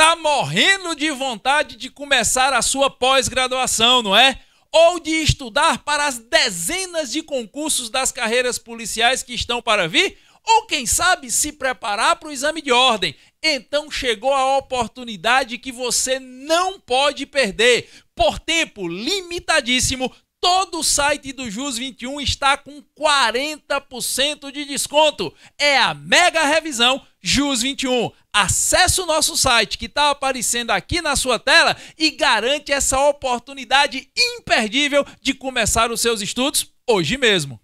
Tá morrendo de vontade de começar a sua pós-graduação, não é? Ou de estudar para as dezenas de concursos das carreiras policiais que estão para vir? Ou quem sabe se preparar para o exame de ordem? Então chegou a oportunidade que você não pode perder. Por tempo limitadíssimo, Todo o site do Jus 21 está com 40% de desconto. É a mega revisão Jus 21. Acesse o nosso site que está aparecendo aqui na sua tela e garante essa oportunidade imperdível de começar os seus estudos hoje mesmo.